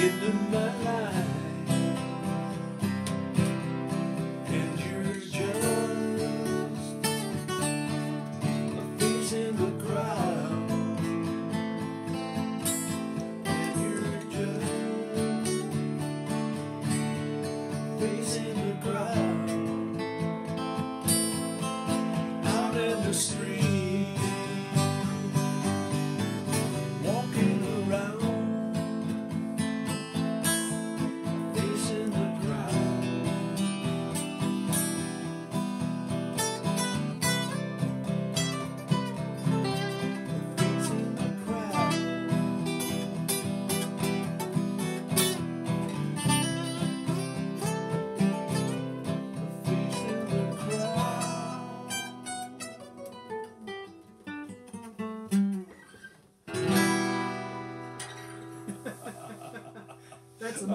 into my life, and you're just a face in the crowd, and you're just facing the crowd the street. That's uh,